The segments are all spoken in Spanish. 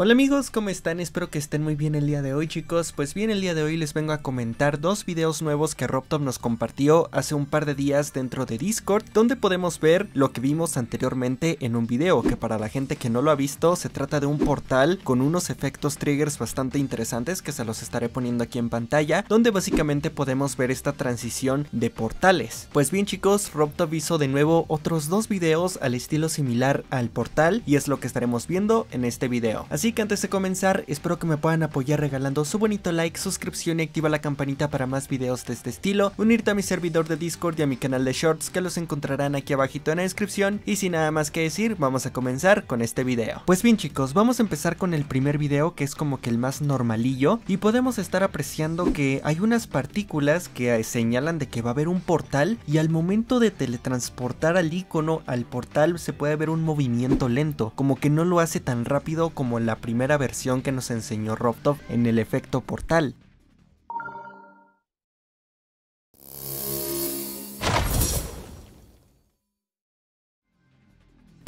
Hola amigos, ¿cómo están? Espero que estén muy bien el día de hoy chicos. Pues bien, el día de hoy les vengo a comentar dos videos nuevos que Robtop nos compartió hace un par de días dentro de Discord, donde podemos ver lo que vimos anteriormente en un video, que para la gente que no lo ha visto, se trata de un portal con unos efectos triggers bastante interesantes que se los estaré poniendo aquí en pantalla, donde básicamente podemos ver esta transición de portales. Pues bien chicos, Robtop hizo de nuevo otros dos videos al estilo similar al portal, y es lo que estaremos viendo en este video. Así Que antes de comenzar, espero que me puedan apoyar regalando su bonito like, suscripción y activa la campanita para más videos de este estilo, unirte a mi servidor de Discord y a mi canal de Shorts que los encontrarán aquí abajito en la descripción, y sin nada más que decir, vamos a comenzar con este video. Pues bien chicos, vamos a empezar con el primer video que es como que el más normalillo, y podemos estar apreciando que hay unas partículas que señalan de que va a haber un portal, y al momento de teletransportar al icono al portal se puede ver un movimiento lento, como que no lo hace tan rápido como la primera versión que nos enseñó Robtop en el efecto portal.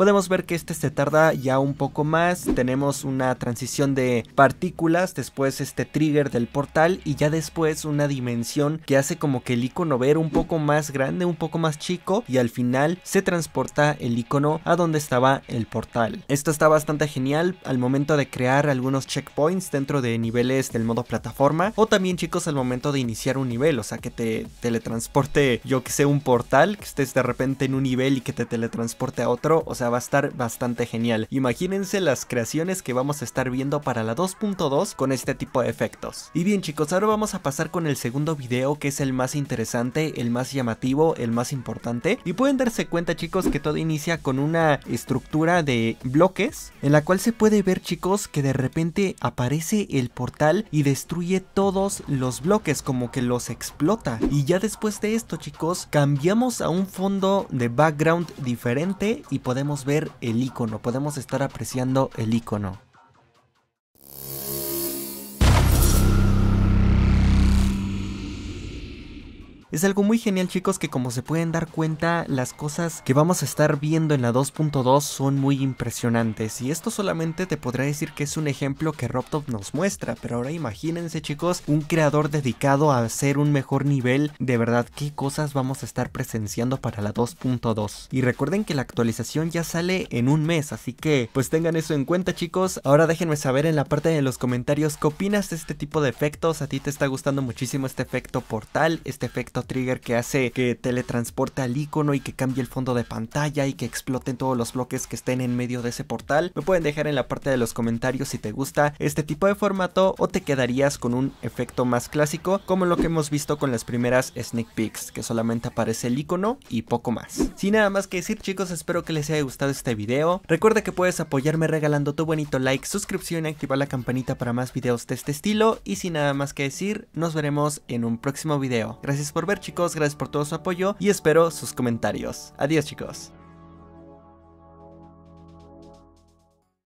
Podemos ver que este se tarda ya un poco más, tenemos una transición de partículas, después este trigger del portal y ya después una dimensión que hace como que el icono ver un poco más grande, un poco más chico y al final se transporta el icono a donde estaba el portal. Esto está bastante genial al momento de crear algunos checkpoints dentro de niveles del modo plataforma o también chicos al momento de iniciar un nivel, o sea que te teletransporte yo que sé un portal, que estés de repente en un nivel y que te teletransporte a otro, o sea va a estar bastante genial. Imagínense las creaciones que vamos a estar viendo para la 2.2 con este tipo de efectos. Y bien chicos, ahora vamos a pasar con el segundo video que es el más interesante, el más llamativo, el más importante. Y pueden darse cuenta chicos que todo inicia con una estructura de bloques en la cual se puede ver chicos que de repente aparece el portal y destruye todos los bloques como que los explota. Y ya después de esto chicos cambiamos a un fondo de background diferente y podemos ver el icono, podemos estar apreciando el icono. Es algo muy genial chicos que como se pueden dar cuenta las cosas que vamos a estar viendo en la 2.2 son muy impresionantes. Y esto solamente te podrá decir que es un ejemplo que Robtop nos muestra, pero ahora imagínense chicos un creador dedicado a hacer un mejor nivel, de verdad qué cosas vamos a estar presenciando para la 2.2 y recuerden que la actualización ya sale en un mes así que pues tengan eso en cuenta chicos, ahora déjenme saber en la parte de los comentarios qué opinas de este tipo de efectos, a ti te está gustando muchísimo este efecto portal, este efecto trigger que hace que teletransporte al icono y que cambie el fondo de pantalla y que exploten todos los bloques que estén en medio de ese portal. Me pueden dejar en la parte de los comentarios si te gusta este tipo de formato o te quedarías con un efecto más clásico como lo que hemos visto con las primeras sneak peeks que solamente aparece el icono y poco más. Sin nada más que decir chicos espero que les haya gustado este video. Recuerda que puedes apoyarme regalando tu bonito like, suscripción y activar la campanita para más videos de este estilo y sin nada más que decir nos veremos en un próximo video. Gracias por ver chicos, gracias por todo su apoyo y espero sus comentarios. Adiós chicos.